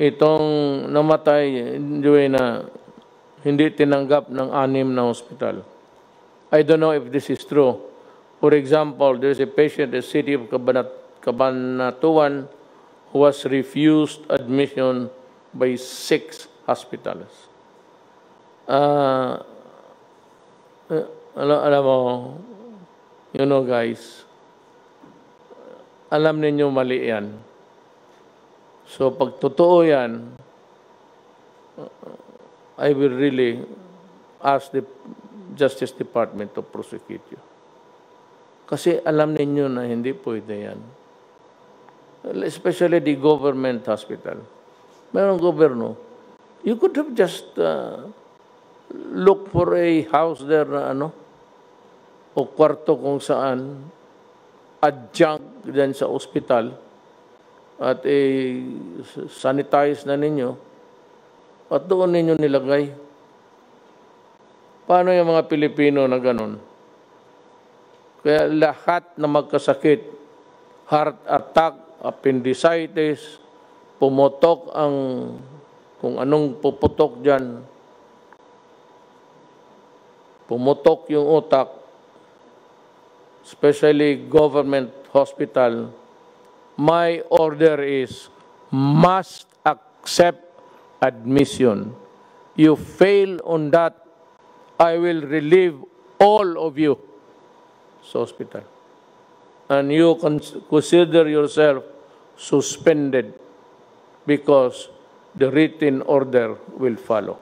itong namatay Joey, na hindi tinanggap ng anim na hospital. I don't know if this is true. For example, there is a patient in the city of Cabanat- Cabanatuan who was refused admission by six hospitals. Uh, uh, alam, alam mo, you know guys, alam ninyo mali yan. So pag totoo yan, I will really ask the Justice Department to prosecute you. Kasi alam ninyo na hindi pwede yan. Especially the government hospital. Merong gobyerno. You could have just uh, look for a house there na ano, o kwarto kung saan adjunct dyan sa ospital at eh, sanitize na ninyo at doon ninyo nilagay. Paano yung mga Pilipino na ganun? Kaya lahat na magkasakit, heart attack, appendicitis, pumutok ang kung anong puputok dyan, pumutok yung utak, especially government hospital, my order is must accept admission. You fail on that, I will relieve all of you sa hospital. And you cons- consider yourself suspended because the written order will follow.